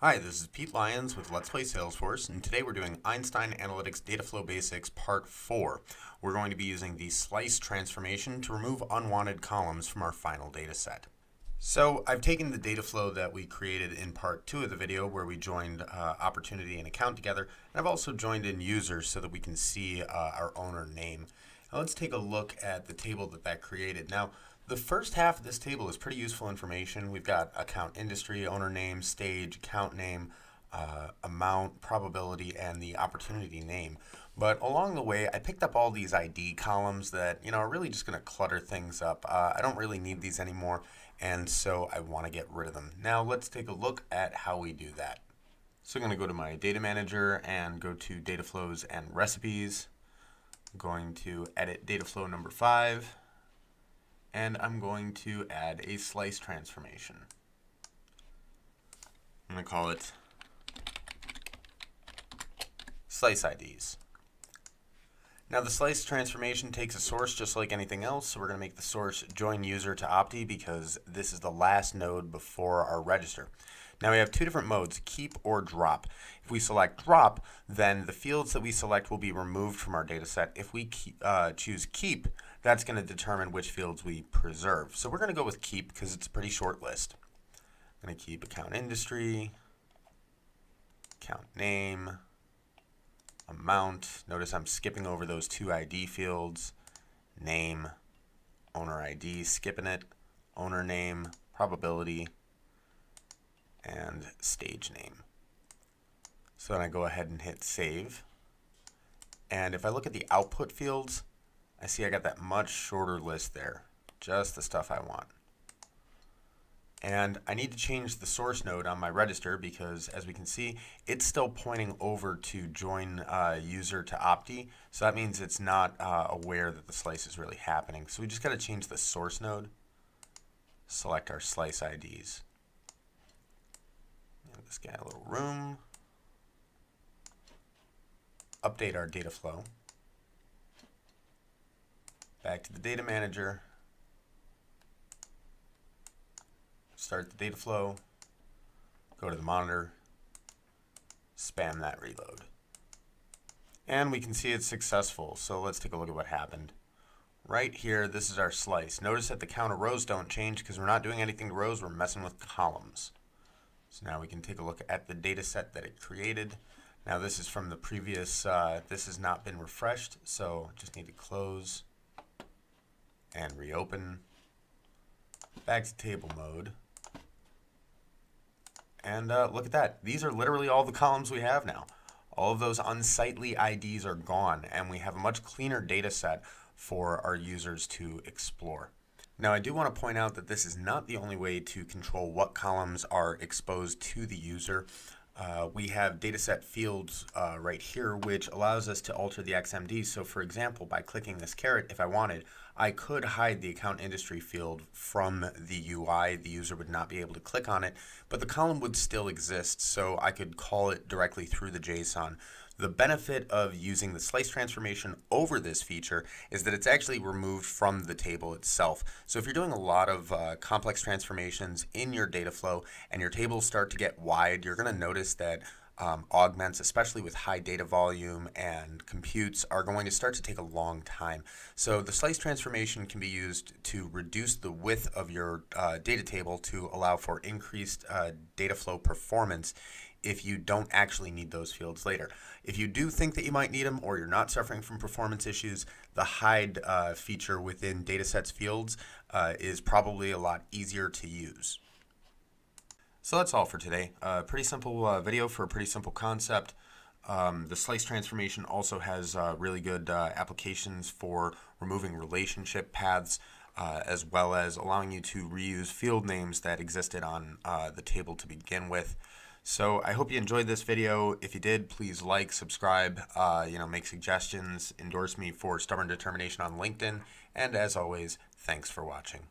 Hi, this is Pete Lyons with Let's Play Salesforce, and today we're doing Einstein Analytics Data Flow Basics Part 4. We're going to be using the slice transformation to remove unwanted columns from our final data set. So I've taken the data flow that we created in Part 2 of the video where we joined uh, opportunity and account together, and I've also joined in users so that we can see uh, our owner name. Now let's take a look at the table that that created. Now, the first half of this table is pretty useful information. We've got account industry, owner name, stage, account name, uh, amount, probability, and the opportunity name. But along the way, I picked up all these ID columns that, you know, are really just going to clutter things up. Uh, I don't really need these anymore, and so I want to get rid of them. Now let's take a look at how we do that. So I'm going to go to my data manager and go to data flows and recipes. I'm going to edit data flow number five and I'm going to add a slice transformation. I'm going to call it slice IDs. Now the slice transformation takes a source just like anything else, so we're going to make the source join user to Opti because this is the last node before our register. Now we have two different modes, keep or drop. If we select drop, then the fields that we select will be removed from our data set. If we keep, uh, choose keep, that's going to determine which fields we preserve. So we're going to go with keep because it's a pretty short list. I'm going to keep account industry, account name, amount. Notice I'm skipping over those two ID fields, name, owner ID, skipping it, owner name, probability, and stage name. So then I go ahead and hit save. And if I look at the output fields, I see I got that much shorter list there. Just the stuff I want. And I need to change the source node on my register because as we can see, it's still pointing over to join uh, user to Opti. So that means it's not uh, aware that the slice is really happening. So we just got to change the source node, select our slice IDs. This guy a little room. Update our data flow. Back to the data manager. Start the data flow. Go to the monitor. Spam that reload. And we can see it's successful. So let's take a look at what happened. Right here, this is our slice. Notice that the count of rows don't change because we're not doing anything to rows, we're messing with columns. So now we can take a look at the data set that it created. Now this is from the previous, uh, this has not been refreshed, so just need to close and reopen. Back to table mode. And uh, look at that. These are literally all the columns we have now. All of those unsightly IDs are gone, and we have a much cleaner data set for our users to explore. Now I do want to point out that this is not the only way to control what columns are exposed to the user. Uh, we have dataset fields uh, right here, which allows us to alter the XMD. So for example, by clicking this caret, if I wanted, I could hide the account industry field from the UI. The user would not be able to click on it, but the column would still exist. So I could call it directly through the JSON. The benefit of using the slice transformation over this feature is that it's actually removed from the table itself. So if you're doing a lot of uh, complex transformations in your data flow and your tables start to get wide, you're going to notice that um, augments, especially with high data volume and computes, are going to start to take a long time. So the slice transformation can be used to reduce the width of your uh, data table to allow for increased uh, data flow performance if you don't actually need those fields later. If you do think that you might need them or you're not suffering from performance issues, the hide uh, feature within datasets fields uh, is probably a lot easier to use. So that's all for today. Uh, pretty simple uh, video for a pretty simple concept. Um, the slice transformation also has uh, really good uh, applications for removing relationship paths as well as allowing you to reuse field names that existed on the table to begin with. So I hope you enjoyed this video. If you did, please like, subscribe, uh, you know, make suggestions, endorse me for Stubborn Determination on LinkedIn, and as always, thanks for watching.